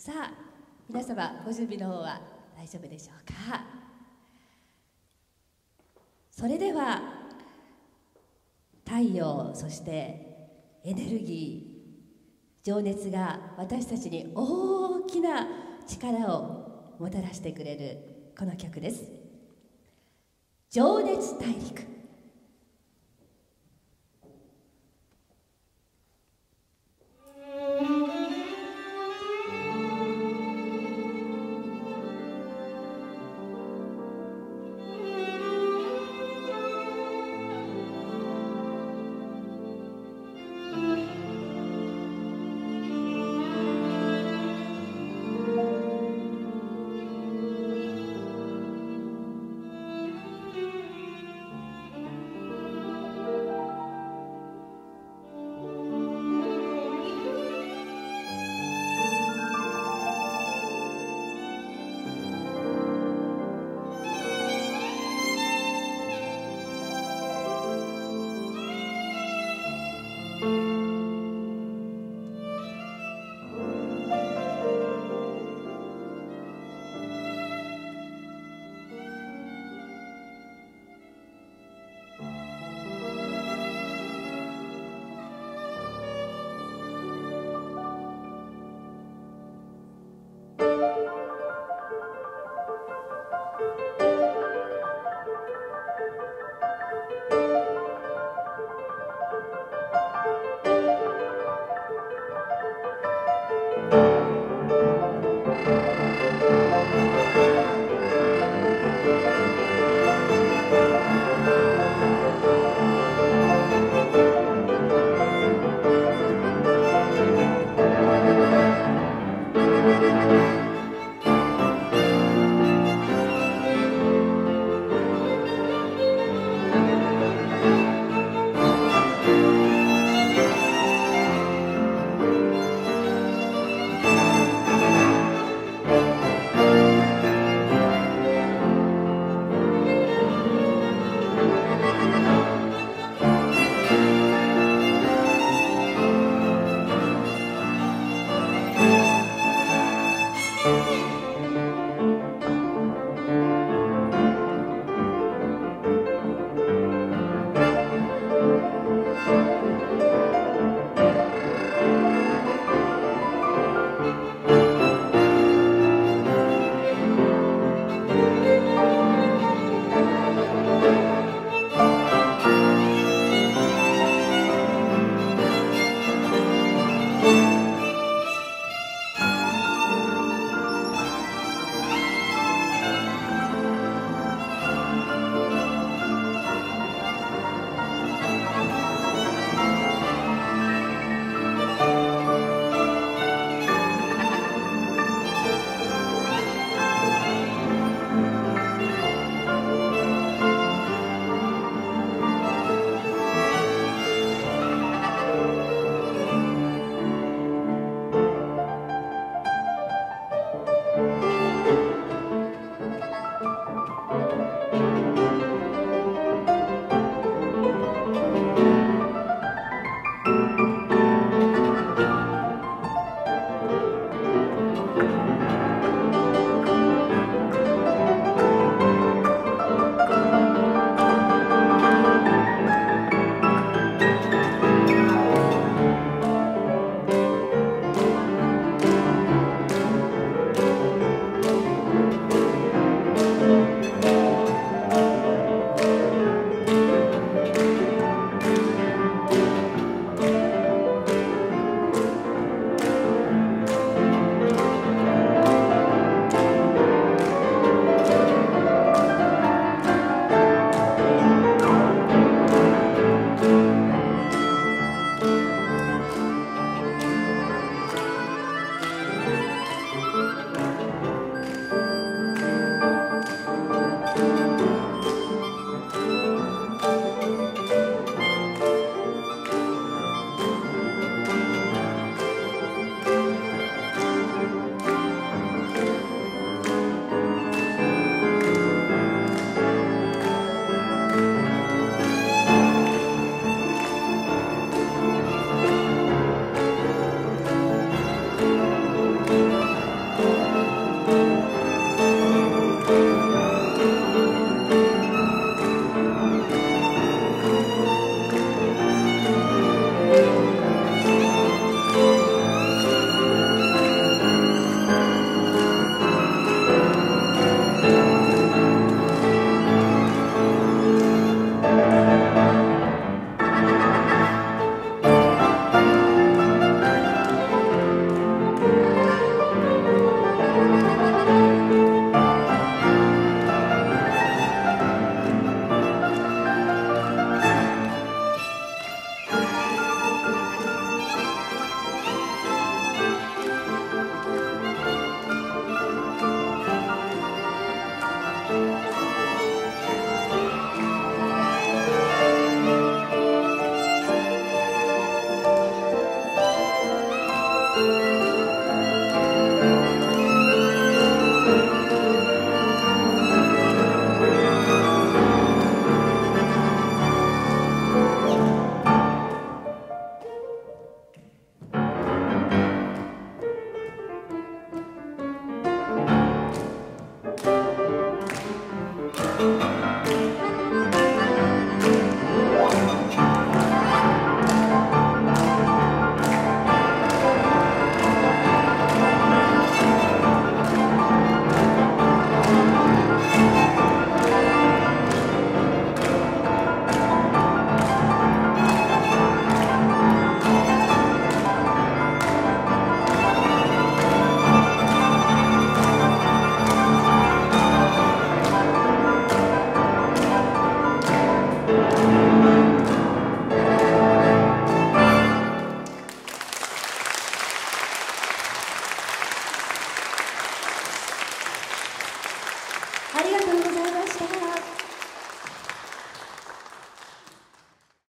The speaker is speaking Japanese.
さあ皆様ご準備の方は大丈夫でしょうか？それでは太陽そしてエネルギー情熱が私たちに大きな力をもたらしてくれるこの曲です「情熱大陸」